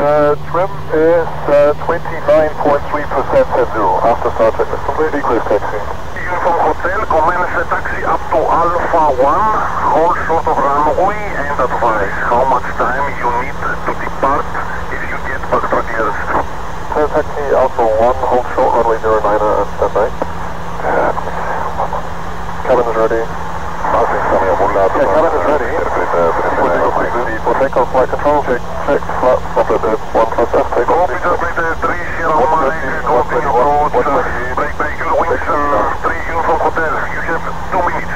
Trim. Uh, trim is uh, 29.3% at zero after start checklist. Complete clear taxi. Uniform Hotel, commence the taxi up to Alpha 1, hold short of runway and advise how much time you need to depart if you get backtrack clearance. Clear taxi Alpha 1, hold short runway 09 and stand by. Cabin is ready. Yeah, cabin is ready. For takeoff, flight control, check, check, flat, spotted at 1 plus F, take off. Copy, just made the 3 Sierra Mike, continue approach, uh, break, break your wings, uh, 3 Uniform Hotel, you have 2 minutes.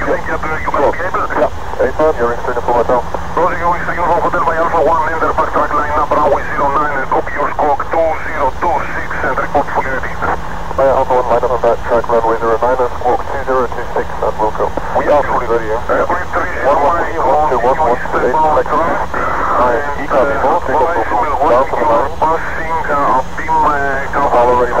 You think you, have, you will be able? Yeah, 8 man, you're in to full hotel. Closing your wings to Uniform Hotel by Alpha 1, enter backtrack line up, runway 09 and copy your squawk 2026 and report fully ready. By Alpha 1, line up and back, track runway 09 and squawk 2026 and welcome. We are fully ready, yeah? Airplane 3 Sierra Mike, continue step out track. Alright, ECOM, you will take off Advise from will down work, to the you are line. passing uh, beam uh,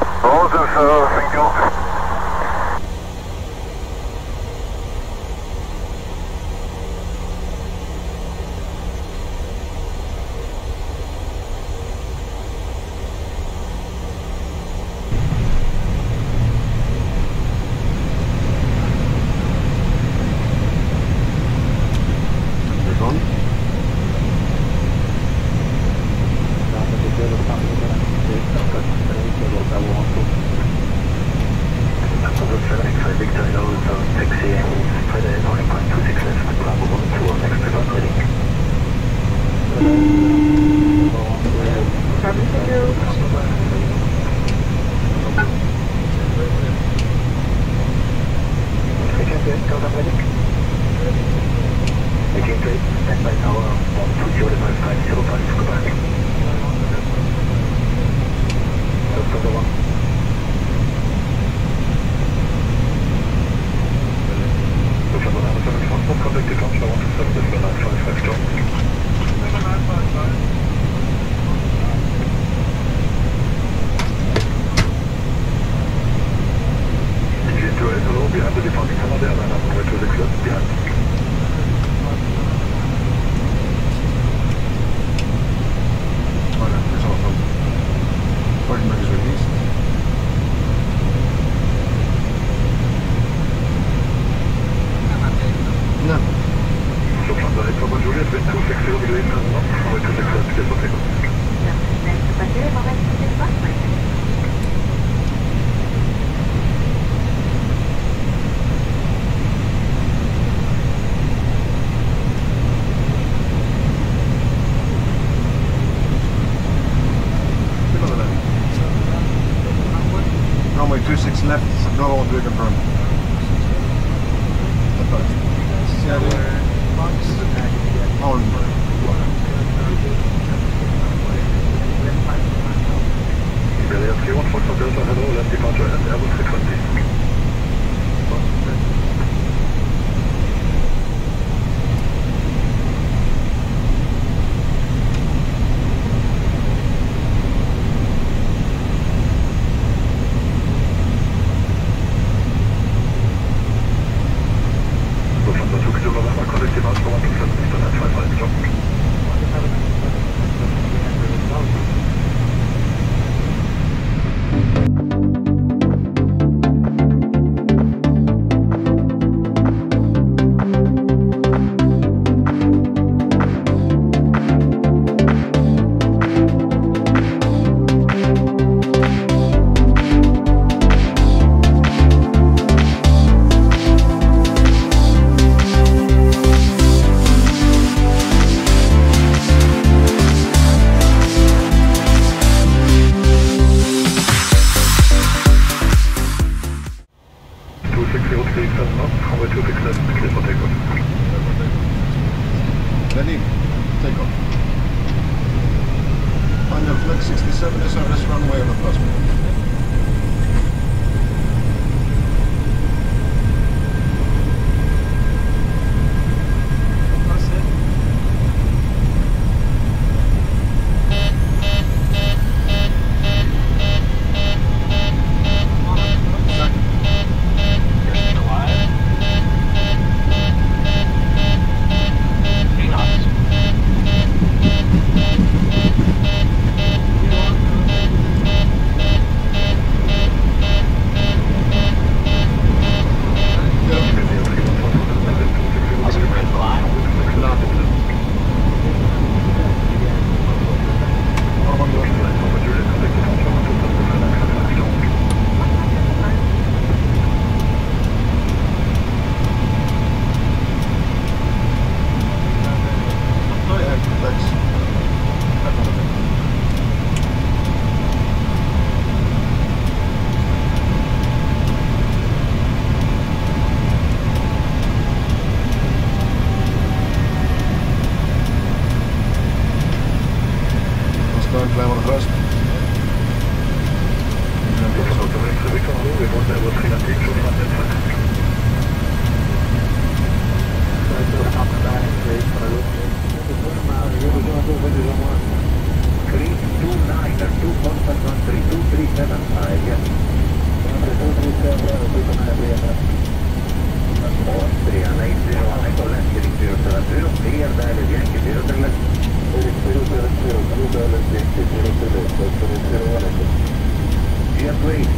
left, no all do confirm. Hello,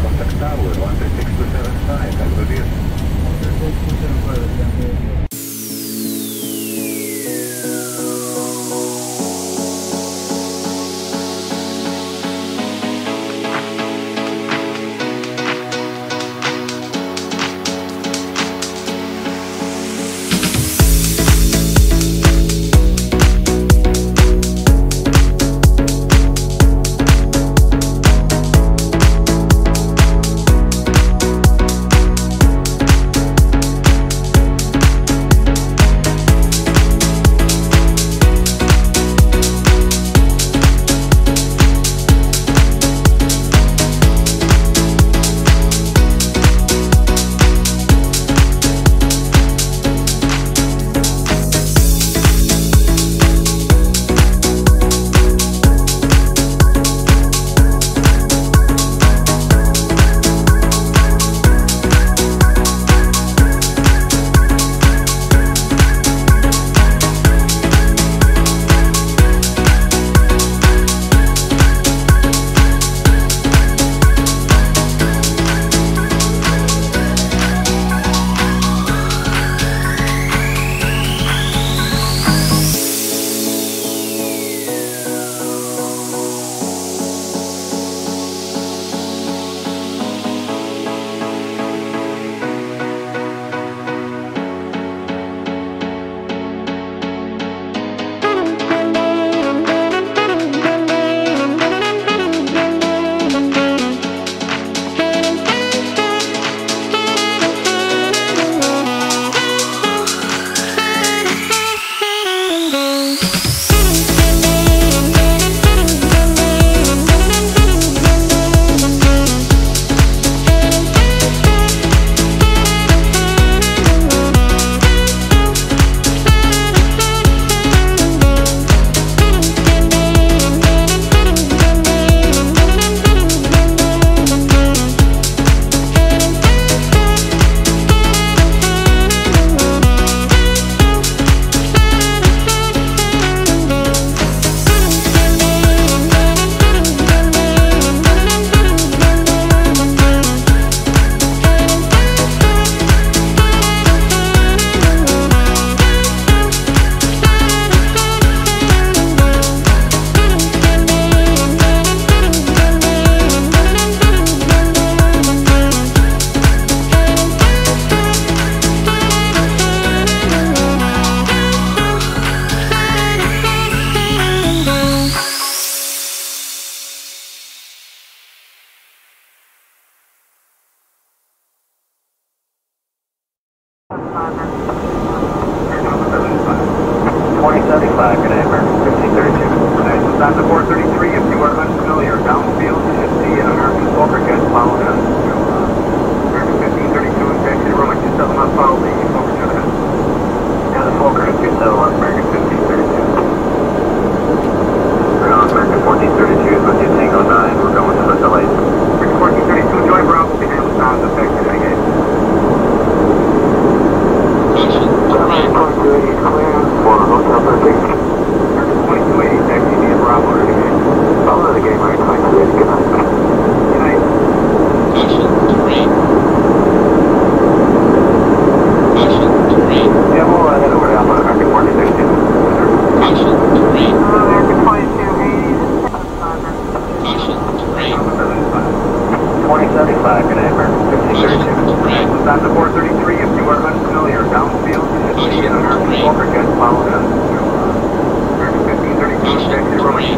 kontaktavo ir man tai tik susirastai, kad žodės.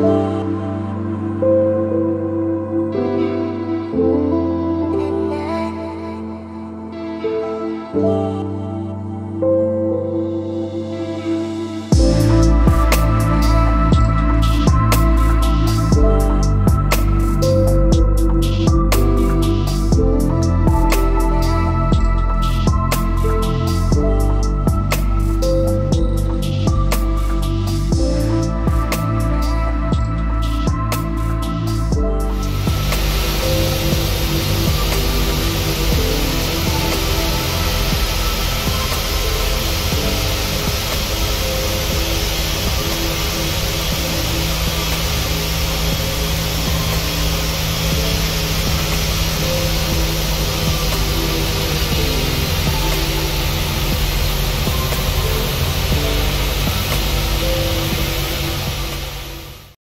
Thank